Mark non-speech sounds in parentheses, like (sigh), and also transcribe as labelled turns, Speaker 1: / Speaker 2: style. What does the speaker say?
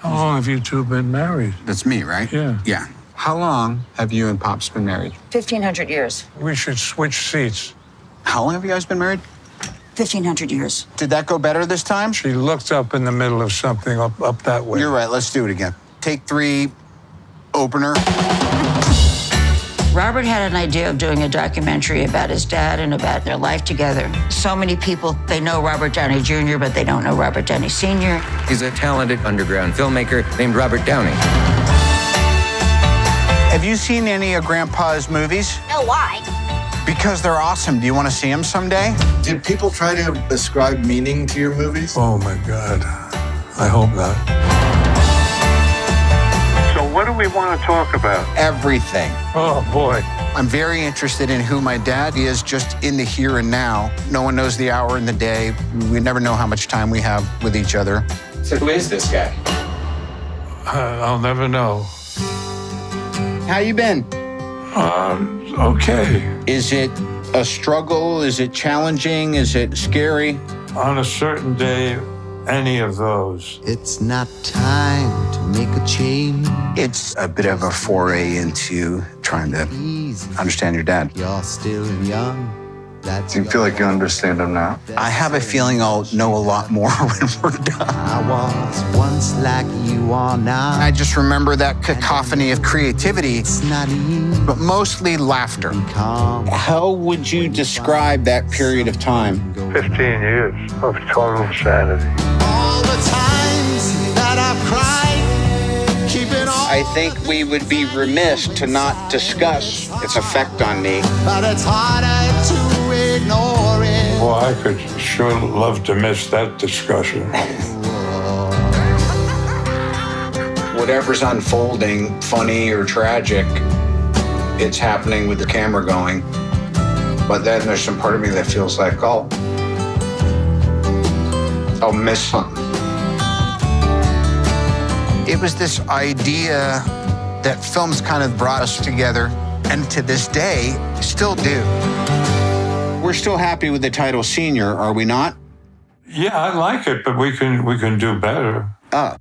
Speaker 1: How long have you two been married?
Speaker 2: That's me, right?
Speaker 1: Yeah.
Speaker 2: Yeah. How long have you and Pops been married?
Speaker 3: 1,500 years.
Speaker 1: We should switch seats.
Speaker 2: How long have you guys been married?
Speaker 3: 1,500 years.
Speaker 2: Did that go better this time?
Speaker 1: She looked up in the middle of something up, up that way.
Speaker 2: You're right. Let's do it again. Take three, opener.
Speaker 3: Robert had an idea of doing a documentary about his dad and about their life together. So many people, they know Robert Downey Jr., but they don't know Robert Downey Sr.
Speaker 4: He's a talented underground filmmaker named Robert Downey.
Speaker 2: Have you seen any of Grandpa's movies?
Speaker 3: No, why?
Speaker 2: Because they're awesome. Do you want to see them someday?
Speaker 5: Did people try to ascribe meaning to your movies?
Speaker 1: Oh my God. I hope not. So, what do we want to talk about?
Speaker 2: Everything.
Speaker 1: Oh boy.
Speaker 2: I'm very interested in who my dad is just in the here and now. No one knows the hour and the day. We never know how much time we have with each other.
Speaker 4: So who is this guy?
Speaker 1: Uh, I'll never know.
Speaker 2: How you been?
Speaker 1: Um, okay.
Speaker 2: Is it a struggle? Is it challenging? Is it scary?
Speaker 1: On a certain day, any of those.
Speaker 6: It's not time to make a change.
Speaker 2: It's a bit of a foray into trying to understand your dad.
Speaker 6: You're still young. That's
Speaker 5: Do you feel like you understand him now?
Speaker 2: I have a feeling I'll know a lot more (laughs) when we're done.
Speaker 6: I was once like you are now.
Speaker 2: I just remember that cacophony of creativity,
Speaker 6: It's not easy.
Speaker 2: but mostly laughter. How would you describe that period of time?
Speaker 1: 15 years of total sanity.
Speaker 6: All the times that I've cried, keeping on.
Speaker 2: I think we would be remiss to not discuss its effect on me.
Speaker 6: But it's harder to ignore it.
Speaker 1: Well, I could sure love to miss that discussion.
Speaker 2: Whatever's unfolding, funny or tragic, it's happening with the camera going. But then there's some part of me that feels like, oh, I'll miss something. It was this idea that films kind of brought us together, and to this day, still do. We're still happy with the title senior, are we not?
Speaker 1: Yeah, I like it, but we can we can do better.
Speaker 2: Uh,